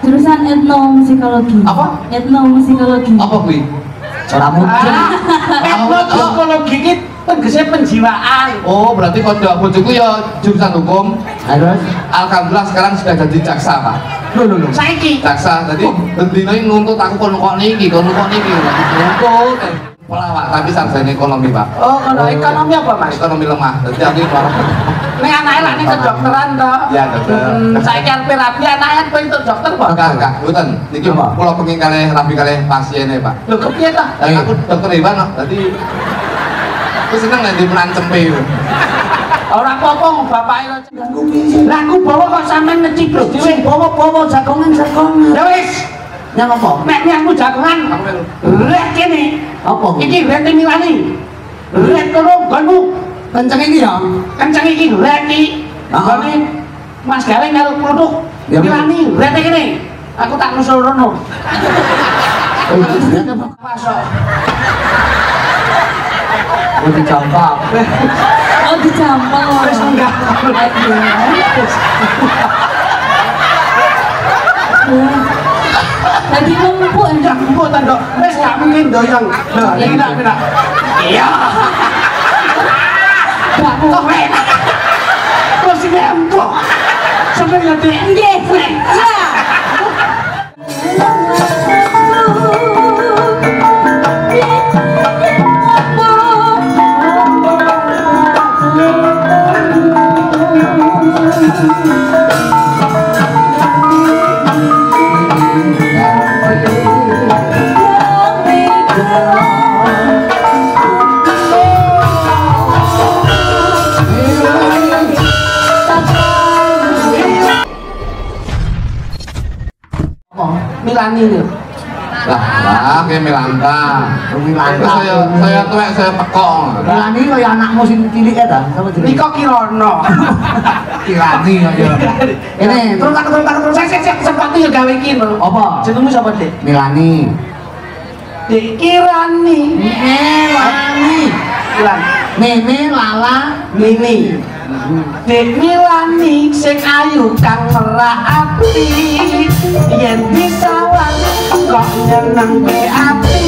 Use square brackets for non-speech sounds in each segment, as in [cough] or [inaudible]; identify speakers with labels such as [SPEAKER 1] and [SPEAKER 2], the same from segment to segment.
[SPEAKER 1] Jurusan etnomusikologi.
[SPEAKER 2] Apa?
[SPEAKER 1] Etnomusikologi.
[SPEAKER 2] Apa kuwi?
[SPEAKER 3] Ora mungkin.
[SPEAKER 4] Etnomusikologi iki tegese penjiwaan.
[SPEAKER 2] Oh, berarti kode bojoku ya jurusan hukum.
[SPEAKER 3] Harus.
[SPEAKER 2] Alhamdulillah sekarang sudah jadi jaksa, Pak.
[SPEAKER 3] Lho lho lho.
[SPEAKER 4] Saiki
[SPEAKER 2] Jaksa, jadi bendino ini nuntut aku kon kok niki, kon kok niki. Nuntut. eh. Pelawak, tapi sarjana ekonomi, Pak.
[SPEAKER 4] Oh, kalau ekonomi apa, Mas?
[SPEAKER 2] Ekonomi lemah. Jadi aku [laughs] keluar.
[SPEAKER 4] Nek anake lak ning kedokteran to.
[SPEAKER 2] Ya, dokter.
[SPEAKER 4] Hmm, Saiki arep rapi anake pengen untuk dokter kok.
[SPEAKER 2] Enggak, enggak, mboten. Niki kula pengen kalih rapi kalih pasiene, Pak.
[SPEAKER 4] Lho kepiye to?
[SPEAKER 2] Aku dokter Iwan kok. Dadi aku seneng nek dimenancempe.
[SPEAKER 4] Ora apa-apa bapake lo. Lah aku bawa kok sampean ngecipluk dhewe.
[SPEAKER 3] Bawa-bawa jagongan jagongan.
[SPEAKER 4] Ya wis,
[SPEAKER 3] Yang apa?
[SPEAKER 4] nek nyangku jagongan.
[SPEAKER 2] Aku melu.
[SPEAKER 4] Rek kene.
[SPEAKER 3] Apa?
[SPEAKER 4] Iki rek Milani. Rek kono gonmu.
[SPEAKER 3] Kenceng iki ya.
[SPEAKER 4] Kenceng iki rek iki.
[SPEAKER 3] Ah.
[SPEAKER 4] Mas Galeng karo Plutuk.
[SPEAKER 3] Ya,
[SPEAKER 4] Milani, rek kene. Aku tak nusul rono.
[SPEAKER 3] Oh, ternyata apa?
[SPEAKER 4] Masuk.
[SPEAKER 3] Oh, dijampak.
[SPEAKER 1] Oh, dicampur.
[SPEAKER 4] Wis enggak.
[SPEAKER 1] Tadi numpuk
[SPEAKER 4] Enggak empuk ta, Dok. Wis gak mungkin doyong. Nah, iki tak minta. Iya.
[SPEAKER 1] Mbak
[SPEAKER 4] Kok enak. Kok sing empuk. Sampai ngerti.
[SPEAKER 1] Nggih. Ya.
[SPEAKER 2] Kayak Milanta.
[SPEAKER 3] Milanta.
[SPEAKER 2] Terus saya saya tuwek saya pekok.
[SPEAKER 3] Kirani kaya anakmu sing cilik ya ta? Sama jenenge?
[SPEAKER 4] Niko Kirono. [laughs]
[SPEAKER 3] Kirani kaya. Ini
[SPEAKER 4] Terus tak terus tak terus saya saya sepatu ya gawe iki lho.
[SPEAKER 3] apa?
[SPEAKER 4] Jenengmu sapa, Dik?
[SPEAKER 3] Milani.
[SPEAKER 4] Dik Kirani.
[SPEAKER 3] Milani.
[SPEAKER 4] Kiran.
[SPEAKER 3] Mimi Lala
[SPEAKER 4] Mimi. Dik Milani sing ayu kang merak ati yen disawan kok nyeneng be ati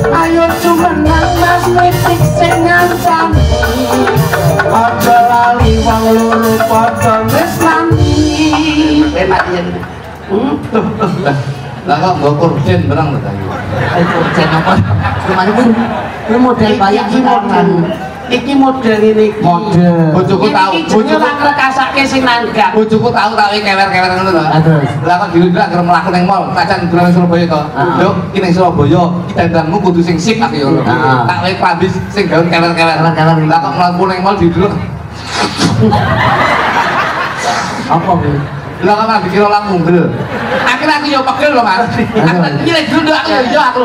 [SPEAKER 4] ayo cumenang mas mitik sing ngancani aja lali wong loro padha tresnani enak yen Hmm, tuh, tuh.
[SPEAKER 2] Lah, lah kok nggo kurden barang lho tadi.
[SPEAKER 3] Eh, kursen apa? Pun Ini model bayak
[SPEAKER 4] Iki model
[SPEAKER 3] sekarang
[SPEAKER 4] iki model ini iki.
[SPEAKER 3] Model
[SPEAKER 2] Bojoku tahu, bojoku
[SPEAKER 4] ora krekasake sing nanggap.
[SPEAKER 2] bojoku tahu tak kewer-kewer ngono lho.
[SPEAKER 3] Ah, terus?
[SPEAKER 2] Lah kok dulu ndak gelem mlaku ning mall, kacan dolan Surabaya to.
[SPEAKER 3] Ah.
[SPEAKER 2] Nduk, iki ning Surabaya, dandanmu kudu sing sip aku yo.
[SPEAKER 3] Ah.
[SPEAKER 2] Tak wae klambi sing gawe kewer-kewer. Lah kok mlaku ning mall dulu.
[SPEAKER 3] Apa bu?
[SPEAKER 2] Lah kok mlaku kira lang munggel. Akhirnya aku yo pegel lho, Mas. Iki lek dulu aku yo aku.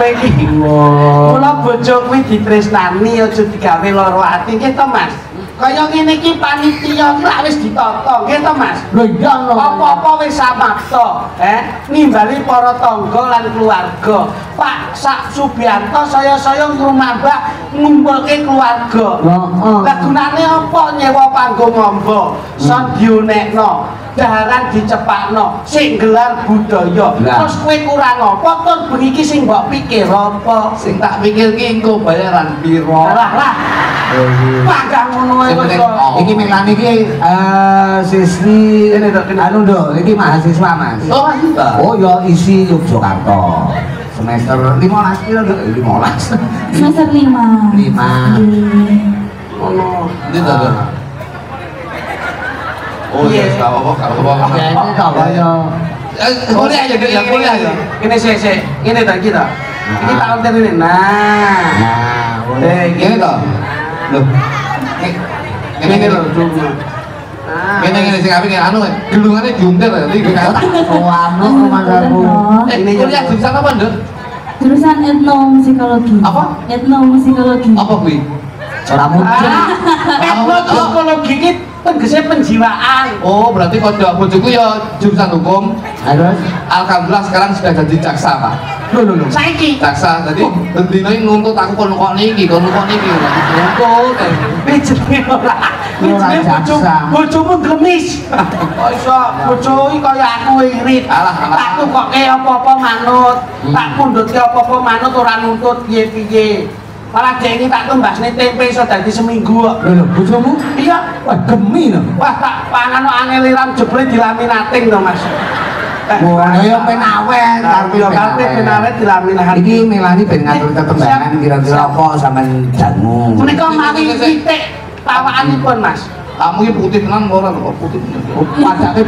[SPEAKER 4] Pegi.
[SPEAKER 3] Wow
[SPEAKER 4] Mula bojo kuwi ditresnani aja digawe lara ati nggih to, Mas. Kaya ngene iki panitia lak wis ditata nggih to, Mas.
[SPEAKER 3] Loh iya
[SPEAKER 4] Apa-apa wis samakta, eh nimbali para tangga lan keluarga. Pak Sak Subianto saya-saya ngrumah Mbak ngumpulke keluarga.
[SPEAKER 3] Heeh.
[SPEAKER 4] Lah gunane apa nyewa panggung ngombo? Son diunekno, daharan dicepakno, sing gelar budaya. Terus kowe kurang apa? Tur bengi iki sing mbok pikir apa?
[SPEAKER 2] Sing tak pikir ki engko bayaran piro.
[SPEAKER 4] Lah lah, pagah ngono ae wis
[SPEAKER 2] oh.
[SPEAKER 3] Iki Milani iki eh siswi anu nduk iki mahasiswa Mas.
[SPEAKER 2] Oh, iya.
[SPEAKER 3] Oh ya isi Yogyakarta. Semester 15 kira nduk 15.
[SPEAKER 1] Semester 5.
[SPEAKER 3] Lima.
[SPEAKER 4] Ngono.
[SPEAKER 2] Ini to. Dok. Oh iya,
[SPEAKER 4] Iya.
[SPEAKER 2] apa-apa, gak apa-apa.
[SPEAKER 3] Ya ini tau kaya
[SPEAKER 2] Eh, kuliah aja, Dok, ya kuliah aja.
[SPEAKER 4] Ini sih sih, ini tak kita. Ini tahun ini. Nah,
[SPEAKER 3] Nah,
[SPEAKER 4] eh
[SPEAKER 2] Ini to. Loh. Ini
[SPEAKER 4] loh Nah,
[SPEAKER 2] Ini ini sing apik anu gelungane diuntir ya. Iki kan. [laughs]
[SPEAKER 3] Oh, anu rumah aku.
[SPEAKER 2] Eh,
[SPEAKER 4] Ini
[SPEAKER 2] kuliah jurusan apa, Nduk?
[SPEAKER 1] Jurusan etnomusikologi.
[SPEAKER 2] Apa?
[SPEAKER 1] Etnomusikologi.
[SPEAKER 2] Apa kuwi?
[SPEAKER 3] Ora mungkin.
[SPEAKER 4] Ah, etnomusikologi ini tegese penjiwaan.
[SPEAKER 2] Oh, berarti kode bojoku ya jurusan hukum.
[SPEAKER 3] Harus.
[SPEAKER 2] Alhamdulillah sekarang sudah jadi jaksa, Pak.
[SPEAKER 3] Loh loh loh.
[SPEAKER 4] Saiki
[SPEAKER 2] Jaksa, jadi bendino ini nuntut aku kon kok niki, kon kok niki. Nuntut. eh.
[SPEAKER 4] jenenge ora jenenge bojo
[SPEAKER 3] jaksa.
[SPEAKER 4] bojomu glemis. Kok iso bojo iki kaya aku irit.
[SPEAKER 2] Alah, alah.
[SPEAKER 4] Tak tukoke apa-apa manut, tak pundhutke apa-apa manut ora nuntut piye-piye. Malah iki tak tumbasne tempe iso dadi seminggu kok.
[SPEAKER 3] Lho lho, bojomu?
[SPEAKER 4] Iya,
[SPEAKER 3] Wah, gemi lho.
[SPEAKER 4] wah tak pangan angel liram jebule dilaminating to, Mas. Eh,
[SPEAKER 3] Wah, ya ben awet,
[SPEAKER 4] Tapi yo penawet.
[SPEAKER 3] Iki ben ngatur kira-kira apa sampean jangu.
[SPEAKER 4] Menika mawi titik tawakanipun, Mas.
[SPEAKER 2] Kamu ini putih tenan ora kok putih.
[SPEAKER 3] Oh,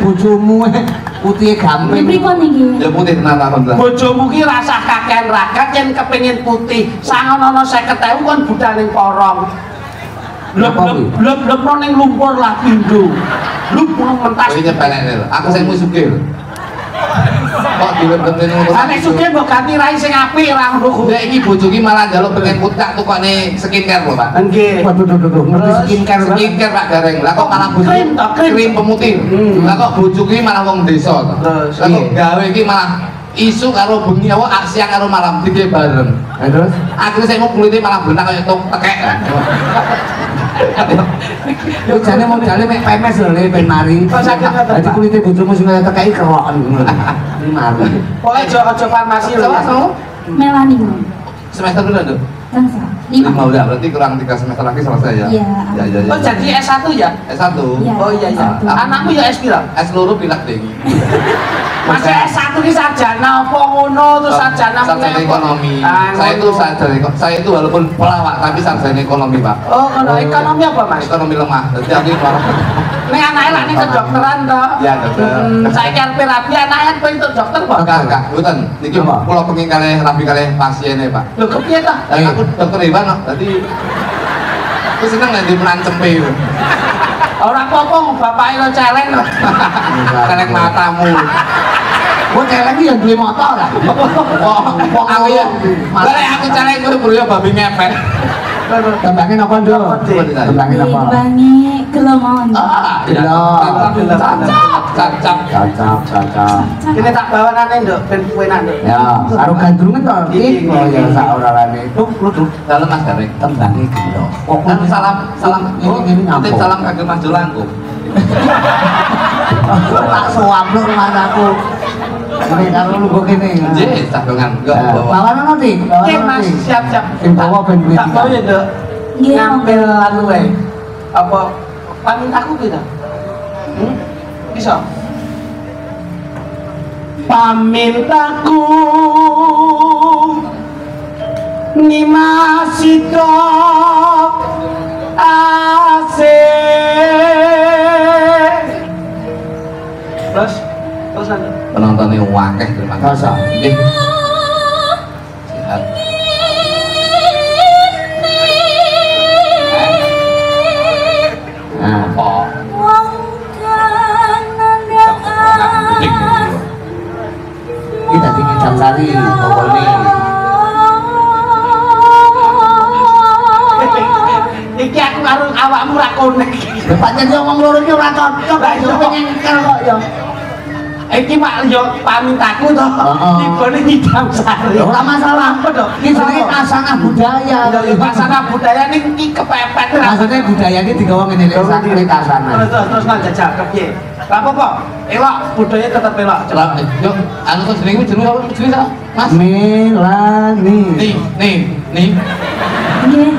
[SPEAKER 3] bojomu eh, putih
[SPEAKER 1] pripun?
[SPEAKER 2] Ya putih tenan alhamdulillah.
[SPEAKER 4] Bojomu ki rasah kakean ragat yen kepengin putih. Sangono 50.000 kon budaning porong. Blep blep blep ning lumpur lah pindho. Lu pulang mentas.
[SPEAKER 2] Kowe nyepelek lho. Aku sing mau sugih. Kok dilebetene ngono.
[SPEAKER 4] Ane suke mbok ganti rai sing apik ora ngono.
[SPEAKER 2] Ya iki bojo ki malah njaluk pengen putak tukane skincare lho, Pak.
[SPEAKER 4] Nggih.
[SPEAKER 3] Waduh, duh, duh, ngerti skincare.
[SPEAKER 2] Skincare Pak Gareng. Lah kok malah bojo
[SPEAKER 4] Krim toh, krim.
[SPEAKER 2] krim pemutih.
[SPEAKER 4] Hmm.
[SPEAKER 2] Lah kok bojo ki malah wong desa to. Lah kok
[SPEAKER 3] iya.
[SPEAKER 2] gawe ki malah isu karo bengi apa siang karo malam tiga bareng.
[SPEAKER 3] Terus
[SPEAKER 2] Akhirnya saya mau kulitnya malah benak kayak tong tekek.
[SPEAKER 3] Yo jane modale mek pemes lho le ben mari. Dadi kulite bojomu sing kaya tekeki keroken ngono. Ini mari.
[SPEAKER 4] Pokoke aja aja farmasi lho.
[SPEAKER 1] Melani.
[SPEAKER 2] Semester tuh?
[SPEAKER 1] Bangsa.
[SPEAKER 2] Lima
[SPEAKER 1] Lima.
[SPEAKER 2] udah, berarti kurang tiga semester lagi selesai ya?
[SPEAKER 1] Iya.
[SPEAKER 2] Ya, ya, ya.
[SPEAKER 4] Oh jadi S1 ya?
[SPEAKER 2] S1.
[SPEAKER 1] Iya.
[SPEAKER 4] Oh iya iya.
[SPEAKER 1] Satu.
[SPEAKER 4] Anakmu ya S pira?
[SPEAKER 2] S loro pilak deh.
[SPEAKER 4] Masa S1 ki sarjana apa ngono terus sarjana
[SPEAKER 2] sarjana ekonomi.
[SPEAKER 4] Ah,
[SPEAKER 2] saya itu sarjana saya itu walaupun pelawak tapi sarjana ekonomi, Pak.
[SPEAKER 4] Oh, ngono ekonomi apa, Mas?
[SPEAKER 2] Ekonomi lemah. Jadi aku marah.
[SPEAKER 4] Nek anake lak ning kedokteran to.
[SPEAKER 2] Iya, dokter.
[SPEAKER 4] Hmm, saiki arep rapi anake pengen untuk dokter kok.
[SPEAKER 2] Enggak, enggak, bukan. Niki
[SPEAKER 3] Apa?
[SPEAKER 2] kula pengen kalih rapi kalih pasiennya, Pak.
[SPEAKER 4] Lho kepiye to?
[SPEAKER 2] Dan aku dokter Iwan, kok. Tadi aku seneng nek menancem pe.
[SPEAKER 4] Ora apa-apa bapake lo celeng. [laughs]
[SPEAKER 2] Kaleng matamu.
[SPEAKER 3] Kok celeng iki ya duwe motor lah. [laughs]
[SPEAKER 2] Wong aku ya. Balik aku celeng kuwi bro ya babi ngepet.
[SPEAKER 3] Tembangin apa,
[SPEAKER 4] Dik?
[SPEAKER 3] Tembangin apa?
[SPEAKER 1] Dibangi gelomon.
[SPEAKER 2] Ah,
[SPEAKER 3] Gila.
[SPEAKER 2] Cacap, cacap.
[SPEAKER 3] Cacap.
[SPEAKER 4] Kene tak bawanane nduk ben enak nduk.
[SPEAKER 3] Ya, karo gandrungan to iki kok ya sak. Tuk, tuk.
[SPEAKER 2] Dalam Mas Gareng.
[SPEAKER 3] Tembangi gila. Kok
[SPEAKER 2] Kan salam salam
[SPEAKER 3] ini ini
[SPEAKER 2] Titip
[SPEAKER 3] nyampo.
[SPEAKER 2] salam kagem Mas Jolangkung.
[SPEAKER 3] tak suap lu rumahku. Ini karo lu kok kene.
[SPEAKER 2] Nggih, cadangan enggak
[SPEAKER 3] Ya,
[SPEAKER 2] bawa.
[SPEAKER 3] Lawan ono,
[SPEAKER 4] Mas,
[SPEAKER 3] Dik?
[SPEAKER 4] siap-siap.
[SPEAKER 3] Sing bawa ben beli
[SPEAKER 4] Tak bawa ya nduk.
[SPEAKER 1] Nggih,
[SPEAKER 4] Ngambil anu wae. Apa pamintaku kita? Hmm? Bisa? Pamintaku Nimasito asik Terus, terus nanti
[SPEAKER 2] Penontonnya wakeh terima kasih. Nggih. Sehat.
[SPEAKER 3] Nah, iki dadi kicap sari pokoknya.
[SPEAKER 4] Iki aku karo awakmu ra konek.
[SPEAKER 3] Pancen yo ngomong loro iki ora cocok, yo
[SPEAKER 4] iya.
[SPEAKER 3] pengen nyekel kok yo.
[SPEAKER 4] Iki mak yo pamintaku to.
[SPEAKER 3] Heeh.
[SPEAKER 4] Ibone nyidam sari.
[SPEAKER 3] Ora masalah.
[SPEAKER 4] Apa to?
[SPEAKER 3] Iki jenenge kasanah budaya.
[SPEAKER 4] Ya pasana budaya ning iki kepepet.
[SPEAKER 3] Maksudnya budaya ini digawa ngene lek sak kasanah.
[SPEAKER 4] Terus terus terus nang jajal kepiye? Lah apa Elok budaya tetep elok.
[SPEAKER 2] Coba, yuk, anu tuh jenenge jenenge apa jenenge apa? Mas.
[SPEAKER 3] Melani.
[SPEAKER 2] Nih, nih, nih.
[SPEAKER 1] Nggih.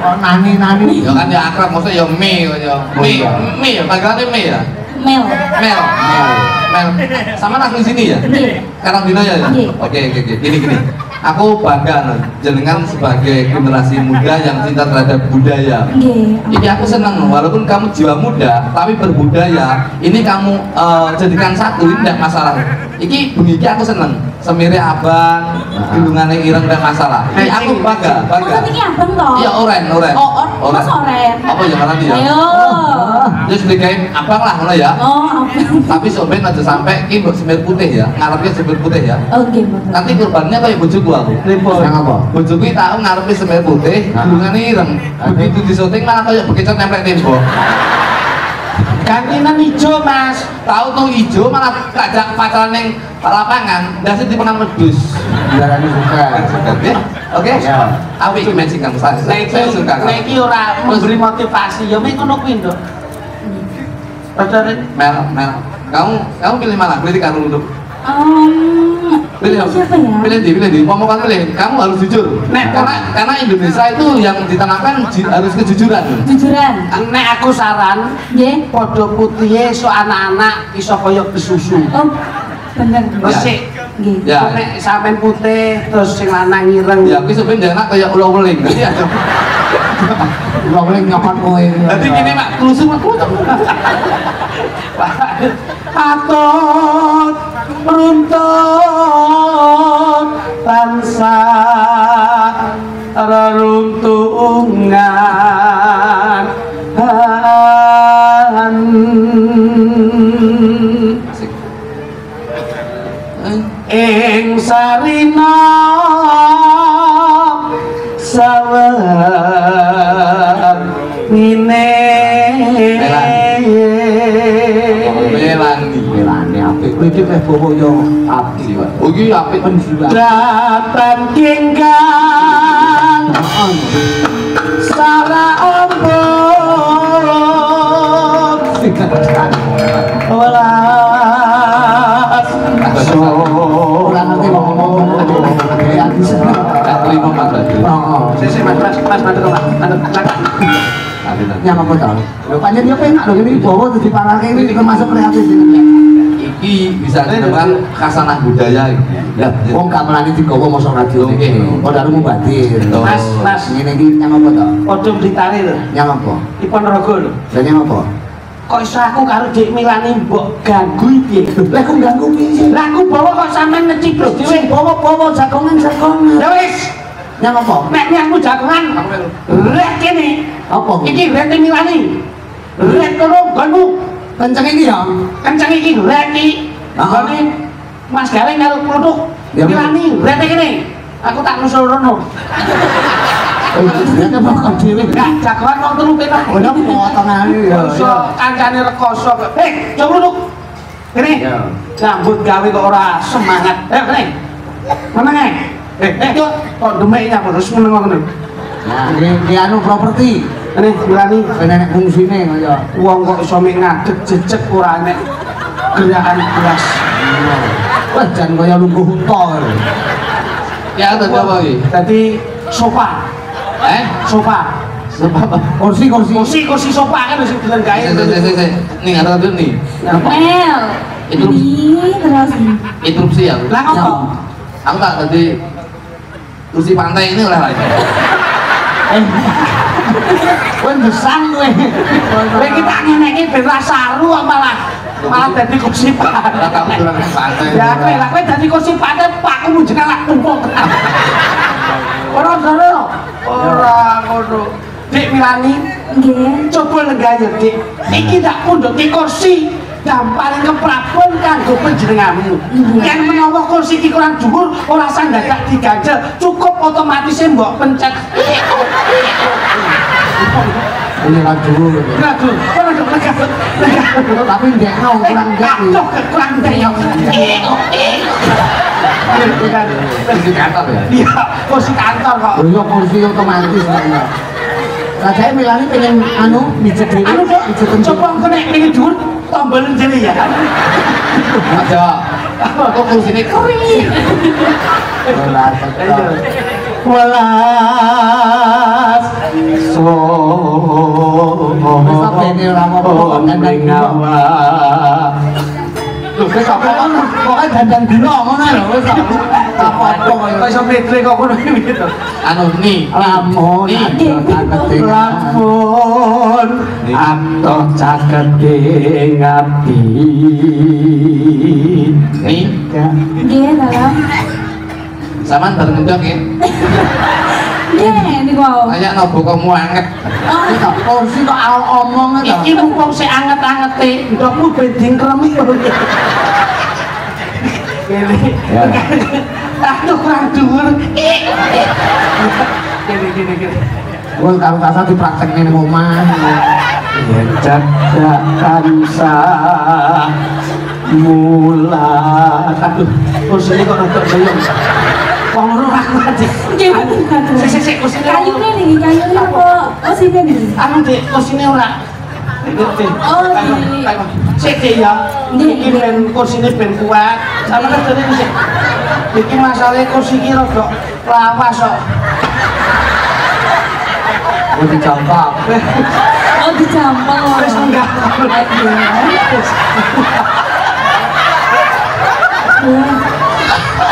[SPEAKER 3] Oh, nani nani.
[SPEAKER 2] Ya kan ya akrab maksudnya ya me ya. Me,
[SPEAKER 3] iya.
[SPEAKER 2] me ya, panggilannya me ya.
[SPEAKER 1] Mel.
[SPEAKER 2] Mel. Mel. Sama langsung sini ya?
[SPEAKER 1] Nggih.
[SPEAKER 2] Karantina ya?
[SPEAKER 1] Iya.
[SPEAKER 2] Oke, oke, oke. Gini, gini. Aku bangga jenengan sebagai generasi muda yang cinta terhadap budaya.
[SPEAKER 1] Nggih.
[SPEAKER 2] Ini aku senang, walaupun kamu jiwa muda, tapi berbudaya. Ini kamu eh, jadikan satu, ini tidak masalah. Iki bengi iki aku seneng. Semire abang, hidungannya ireng tidak masalah. Ini aku bangga, bangga.
[SPEAKER 1] Maksud iki abang toh?
[SPEAKER 2] Iya oren, oren.
[SPEAKER 1] Oh, or, mas oren.
[SPEAKER 2] Apa ya nanti ya?
[SPEAKER 1] Ayo.
[SPEAKER 2] Ya sebagai abang lah, ngono ya.
[SPEAKER 1] Oh, abang.
[SPEAKER 2] Tapi soben aja sampai ki mbok semir putih ya, ngarepnya semir putih ya.
[SPEAKER 1] Oke, betul.
[SPEAKER 2] Nanti kurbannya kayak bojoku aku.
[SPEAKER 3] Yang apa?
[SPEAKER 2] Bojoku tahu ngarepe semir putih,
[SPEAKER 3] Nah.
[SPEAKER 2] hidungannya ireng. Begitu disyuting malah kayak bekicot nempel tembok.
[SPEAKER 4] Gantinan ijo mas
[SPEAKER 2] Tahu tuh ijo malah kajak pacaran yang lapangan, dasar di penang medus.
[SPEAKER 3] Darani suka.
[SPEAKER 2] Oke, oke.
[SPEAKER 3] Ya.
[SPEAKER 2] Aku matching kamu saya. Saya suka kamu.
[SPEAKER 4] niki ora memberi motivasi, ya mek ngono kuwi nduk. Pacaran
[SPEAKER 2] Mel, Mel, kamu kamu pilih mana? Pilih karo dulu.
[SPEAKER 1] Um,
[SPEAKER 2] Pilih
[SPEAKER 1] siapa ya?
[SPEAKER 2] Pilih di, pilih di. Mau kamu pilih. Kamu harus jujur.
[SPEAKER 4] Nek,
[SPEAKER 2] karena karena Indonesia itu yang ditanamkan harus kejujuran.
[SPEAKER 1] Jujuran.
[SPEAKER 4] nek aku saran
[SPEAKER 1] Nggih.
[SPEAKER 4] padha putihe so anak-anak iso kaya besusu.
[SPEAKER 1] Oh, bener.
[SPEAKER 4] Resik.
[SPEAKER 1] Nggih.
[SPEAKER 2] Ya.
[SPEAKER 4] Nek sampean putih terus sing lanang ireng.
[SPEAKER 2] Ya, aku sebenarnya anak kayak ulo weling. Jadi [laughs]
[SPEAKER 3] Ora boleh nyokot kowe.
[SPEAKER 2] Jadi gini mak, kelusuk mak kelusuk.
[SPEAKER 4] Atut runtut tansah reruntungan ing sarina
[SPEAKER 3] Iki wis bawa yo apik.
[SPEAKER 2] Oh, iki apik.
[SPEAKER 3] Penjiwa.
[SPEAKER 4] Datang kinggang Sara ombok Welas
[SPEAKER 3] Ora ngerti ngomong. Ya bisa.
[SPEAKER 2] Tak terima tadi.
[SPEAKER 3] Oh.
[SPEAKER 4] Sisi mas, mas, mas, mas,
[SPEAKER 2] tadi.
[SPEAKER 3] Yang apa tau? Lho pancen yo penak lho ini bawa terus diparake ini termasuk kreatif.
[SPEAKER 2] Iki bisa dinamakan khasanah budaya.
[SPEAKER 3] Ya, wong gamelane digawa mosok radio
[SPEAKER 2] Oke.
[SPEAKER 3] iki. Padha rumu badir.
[SPEAKER 4] Mas, mas,
[SPEAKER 3] Ngene iki yang apa to?
[SPEAKER 4] Odong ditari lho
[SPEAKER 3] Yang apa?
[SPEAKER 4] Di Ponorogo lho
[SPEAKER 3] Dan yang apa?
[SPEAKER 4] Kok iso aku karo Dik Milani mbok ganggu iki
[SPEAKER 3] Lah kok ganggu piye?
[SPEAKER 4] Lah aku bawa kok sampean ngeciplok dhewe
[SPEAKER 3] bawa-bawa jagongan-jagongan.
[SPEAKER 4] Ya wis,
[SPEAKER 3] Yang apa?
[SPEAKER 4] nek nyangku jagongan Rek kene
[SPEAKER 3] Apa?
[SPEAKER 4] Iki rek Milani Rek kono gonmu
[SPEAKER 3] Kenceng iki ya.
[SPEAKER 4] kenceng iki rek iki
[SPEAKER 3] Ah.
[SPEAKER 4] Gone Mas Gareng karo produk
[SPEAKER 3] Ya,
[SPEAKER 4] Milani rek kene Aku tak nusul rono
[SPEAKER 3] Oh, ternyata bakal dhewe.
[SPEAKER 4] Gak jagoan wong telu penak
[SPEAKER 3] Udah potongane ya.
[SPEAKER 4] Iso kancane rekoso Eh, coba lu Kene
[SPEAKER 3] Ya.
[SPEAKER 4] Rambut gawe kok ora semangat Eh, kene Mana nih? Eh, eh, kok kok demeknya terus meneng ngono.
[SPEAKER 3] Nah, ini ini anu properti.
[SPEAKER 4] Ini Milani
[SPEAKER 3] Ben enek fungsine kaya.
[SPEAKER 4] wong kok iso mik ngadeg jejeg ora enek gerakan belas.
[SPEAKER 3] Wah, jan kaya lungguh huta.
[SPEAKER 2] Ya tadi apa iki?
[SPEAKER 4] Dadi sofa,
[SPEAKER 2] Eh?
[SPEAKER 4] sofa.
[SPEAKER 2] Sebab apa?
[SPEAKER 3] Kursi kursi.
[SPEAKER 4] Kursi kursi sofa kan wis bilang gawe.
[SPEAKER 2] Nih ada dulu nih.
[SPEAKER 1] Mel.
[SPEAKER 2] Itu
[SPEAKER 1] Ini terus.
[SPEAKER 2] interupsi ya.
[SPEAKER 4] Lah ngopo?
[SPEAKER 2] Aku tak tadi kursi pantai ini oleh lagi.
[SPEAKER 3] Kowe besang kowe.
[SPEAKER 4] Kowe iki tak ngeneki ben ra saru apa malah malah dadi kursi pantai. Ya kowe lah kowe dadi kursi pantai pakku mujeng lak tumpuk. Ora ngono. Ora ngono. Dik Milani,
[SPEAKER 1] Nggih.
[SPEAKER 4] coba lenggaya dik iki tak punduki kursi gampang keprabon kanggo panjenenganmu yang menawa kursi iki kurang dhuwur ora usah dadak diganjel cukup otomatis mbok pencet.
[SPEAKER 3] Ini kan dulu.
[SPEAKER 4] Aduh, ora dong lega lega
[SPEAKER 3] Tapi ndekno kurang nih.
[SPEAKER 4] Aduh, kurang deyok
[SPEAKER 2] Kursi kantor ya.
[SPEAKER 4] Iya, kursi kantor kok.
[SPEAKER 3] Yo kursi otomatis. Lah saya milani pengen anu mijet dhewe.
[SPEAKER 4] Anu coba engko nek pengen dhuwur tambalin jadi ya kan?
[SPEAKER 2] Ada. Apa kok kursinya kering?
[SPEAKER 4] Welas
[SPEAKER 3] sopo
[SPEAKER 4] mengawas
[SPEAKER 3] Wis apa pokoke dandan gula ngono lho wis apa-apa
[SPEAKER 4] kok
[SPEAKER 3] kaya
[SPEAKER 4] iso metre kok ngono.
[SPEAKER 2] Anu
[SPEAKER 3] lamun
[SPEAKER 4] Lamun.
[SPEAKER 1] Nggih, dalam.
[SPEAKER 2] Saman bareng ngendok ya.
[SPEAKER 1] Nggih, niku wau.
[SPEAKER 2] Kayak nobo kamu anget.
[SPEAKER 1] Oh,
[SPEAKER 3] kursi kok al omong to.
[SPEAKER 4] Iki mumpung sik anget-angete, ndokmu ben dingkremi kok. Aduh kurang dhuwur. Kene kene kene.
[SPEAKER 3] Kowe karo kasa dipraktekne ning omah.
[SPEAKER 4] yen cedak tansah mulat aduh kursi ini kok rada belum wong loro aku aja
[SPEAKER 1] Nggih, mboten
[SPEAKER 4] sik sik sik kursi ini
[SPEAKER 1] Kayune niki, kayune apa? Oh, sini niki.
[SPEAKER 4] anu ini ora?
[SPEAKER 1] Oh,
[SPEAKER 4] Sik Dik, ya.
[SPEAKER 1] Nggih,
[SPEAKER 4] Iki
[SPEAKER 1] nggih.
[SPEAKER 4] ben kursine ben. Sama kedene iki. Iki masalahnya kursi iki rada lawas kok.
[SPEAKER 3] Kowe dicampak.
[SPEAKER 1] Oh, dicampur.
[SPEAKER 4] Wis enggak.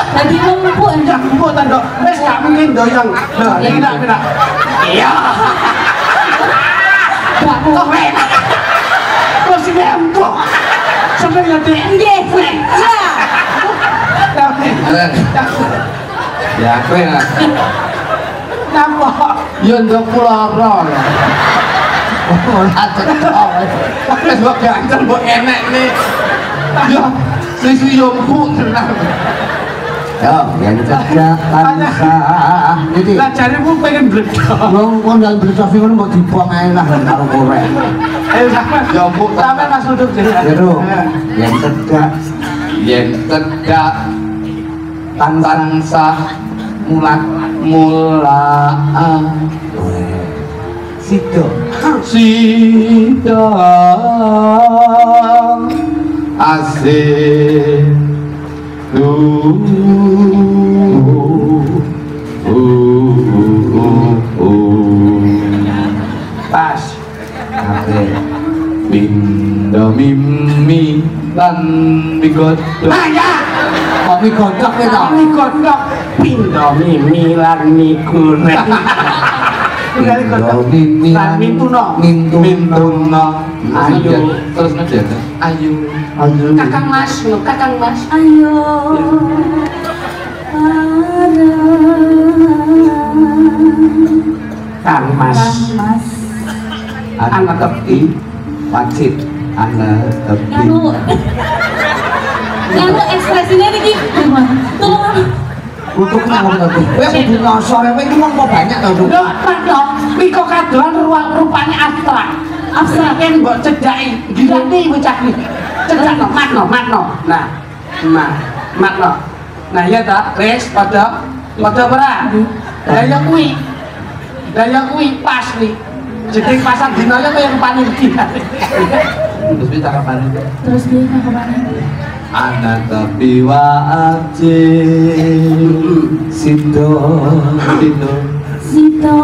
[SPEAKER 1] Tadi numpuk
[SPEAKER 4] Ya
[SPEAKER 1] enggak?
[SPEAKER 4] empuk ta, Dok. Wis gak mungkin doyong. Nah, iki nak nak. Iya.
[SPEAKER 1] Enggak
[SPEAKER 4] Kok enak. Kursine empuk. Sampai ya, Dik.
[SPEAKER 1] Nggih. Iya.
[SPEAKER 2] Ren. Ya kowe lah.
[SPEAKER 4] Napa?
[SPEAKER 2] Yo ndok pulara. Ora cocok. Wis mbok ganteng mbok enek nih. Yo sisi yo empuk tenan.
[SPEAKER 3] Yo, yang cedak tansah. Iki
[SPEAKER 4] Lah jarimu pengen bledok.
[SPEAKER 3] wong kondang bercofi ngono mbok dibom ae lah karo korek.
[SPEAKER 4] Ayo sama.
[SPEAKER 2] Ya empuk
[SPEAKER 4] Sampai Mas Duduk jadi.
[SPEAKER 3] Gitu. Yang cedak
[SPEAKER 2] Yen cedak
[SPEAKER 3] tansah
[SPEAKER 2] mulat mulaan
[SPEAKER 3] sido.
[SPEAKER 2] Sida asih
[SPEAKER 4] Pas.
[SPEAKER 2] Lan.
[SPEAKER 3] Kok kowe to?
[SPEAKER 4] Lan. Tinggal Lan Ayu.
[SPEAKER 2] Terus ngejar Ayu
[SPEAKER 3] Ayo.
[SPEAKER 4] Kakang Mas, lho, Kakang Mas.
[SPEAKER 1] Ayo.
[SPEAKER 4] Kang Mas.
[SPEAKER 1] Kang Mas.
[SPEAKER 3] anak tepi wajib anak tepi
[SPEAKER 1] Nganu. Nganu ekspresinya niki gimana? Tolong
[SPEAKER 3] untuk ngomong tepi kowe kudu nyosor iki ngomong banyak to Duk.
[SPEAKER 4] Lho, Pak Dok, Miko kadoan ruang rupanya abstrak. Abstrak kan mbok cedaki. Gila nih bocah iki. Cedak no, matno, matno. Nah, nah, matno. Nah, iya ta, wis padha padha ora? Daya kuwi. Daya kuwi pas nih. Jadi pasar dino ya yang paling dia.
[SPEAKER 2] Terus bisa kapan
[SPEAKER 1] terus ke mana?
[SPEAKER 2] Anak wajib
[SPEAKER 3] sido
[SPEAKER 2] Pindo
[SPEAKER 1] Sito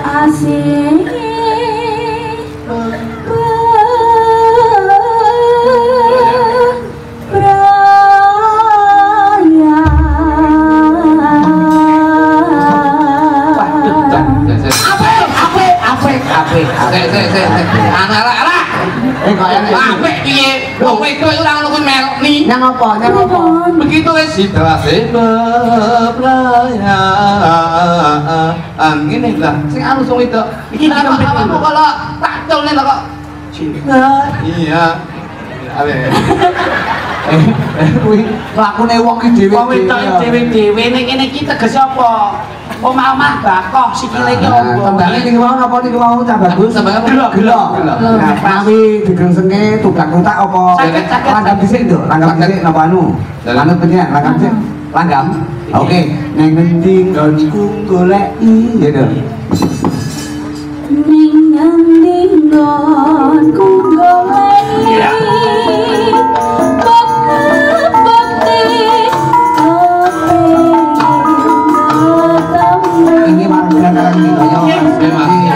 [SPEAKER 1] asih
[SPEAKER 2] ora ngono kuwi melok ni.
[SPEAKER 3] nyang apa nyang apa
[SPEAKER 2] Begitu wis situasi bebelayaan ngene lah. Sing anu sing wedok.
[SPEAKER 4] Iki
[SPEAKER 2] awakmu kalau tak kok. Iya. Awe. [laughs]
[SPEAKER 3] eh eh kuwi lakune wong iki dhewe
[SPEAKER 4] Wong wedok dhewe-dhewe ning kene iki tegese apa? Omah-omah bakoh sikile iki
[SPEAKER 3] Nah,
[SPEAKER 4] opo?
[SPEAKER 3] tembangnya ini mau apa nih mau cah bagus.
[SPEAKER 2] Tembangnya apa?
[SPEAKER 3] gelo gelo
[SPEAKER 2] Gelo.
[SPEAKER 3] nah nawi digengsenge tukang kutak apa?
[SPEAKER 4] Sakit, sakit.
[SPEAKER 3] langgam dhisik nduk. Langgam dhisik napa anu? Manut penyen langgam dhisik langgam. Oke. Neng ngendi nggonku goleki? Gitu
[SPEAKER 1] Ningan ningon ku goleki
[SPEAKER 3] Terima kasih.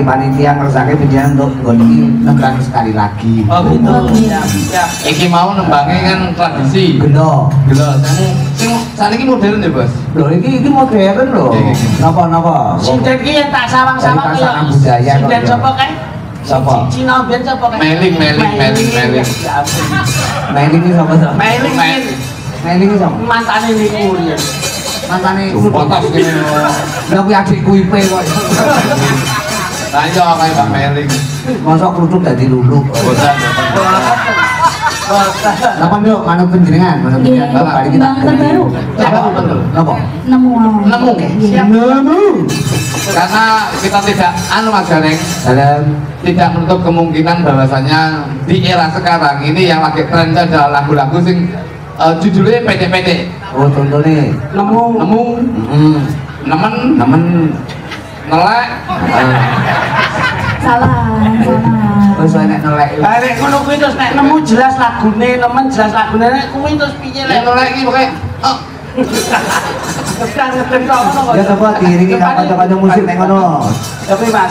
[SPEAKER 3] Dari panitia ngersake penjalan untuk goni nembang sekali lagi.
[SPEAKER 2] Oh gitu.
[SPEAKER 4] Siap, siap.
[SPEAKER 2] Iki mau nembangnya kan tradisi.
[SPEAKER 3] Gelo.
[SPEAKER 2] Gelo, sing saat ini modern ya bos.
[SPEAKER 3] Loh, ini ini modern loh.
[SPEAKER 2] Iya, iya.
[SPEAKER 3] Napa napa?
[SPEAKER 4] Sinden ki yang tak sawang-sawang
[SPEAKER 3] pasangan budaya
[SPEAKER 4] Sinden
[SPEAKER 3] ya.
[SPEAKER 4] sapa?
[SPEAKER 3] Sapa?
[SPEAKER 4] Cina ben sapa kae?
[SPEAKER 2] Meling, meling, meling, meling.
[SPEAKER 4] Ya ampun.
[SPEAKER 3] Meling ini sama sama.
[SPEAKER 4] Meling
[SPEAKER 3] Meling ini sama.
[SPEAKER 4] mantane niku riyen.
[SPEAKER 3] Mantane
[SPEAKER 2] Potos gini.
[SPEAKER 3] Lah kuwi adikku IP kok. [laughs]
[SPEAKER 2] Lah iya kayak Mbak Meling.
[SPEAKER 3] Mosok kerudung dadi lulu.
[SPEAKER 2] Bosan.
[SPEAKER 3] Napa mbok manut penjenengan? Manut
[SPEAKER 1] Nggih,
[SPEAKER 3] penjenengan Bapak iki tak
[SPEAKER 1] Bang terbaru.
[SPEAKER 3] Napa?
[SPEAKER 1] Nemu
[SPEAKER 2] Nemu.
[SPEAKER 3] Nemu.
[SPEAKER 2] Karena kita tidak anu Mas Ganeng,
[SPEAKER 3] Dalam
[SPEAKER 2] tidak menutup kemungkinan bahwasanya di era sekarang ini yang lagi tren adalah lagu-lagu sing eh, judulnya pede-pede
[SPEAKER 3] oh contohnya
[SPEAKER 2] nemu nemu
[SPEAKER 3] hmm,
[SPEAKER 2] nemen
[SPEAKER 3] nemen
[SPEAKER 2] nelek
[SPEAKER 3] eh,
[SPEAKER 1] Salah, salah.
[SPEAKER 3] terus enek nelek
[SPEAKER 4] Lah nek ngono kuwi terus nek nemu jelas lagune, nemen jelas lagune nek kuwi terus piye lek?
[SPEAKER 2] nelek ini oh,
[SPEAKER 4] ngono kok.
[SPEAKER 3] ya coba diiringi karo kanca-kanca musik nek ngono
[SPEAKER 4] Tapi Mas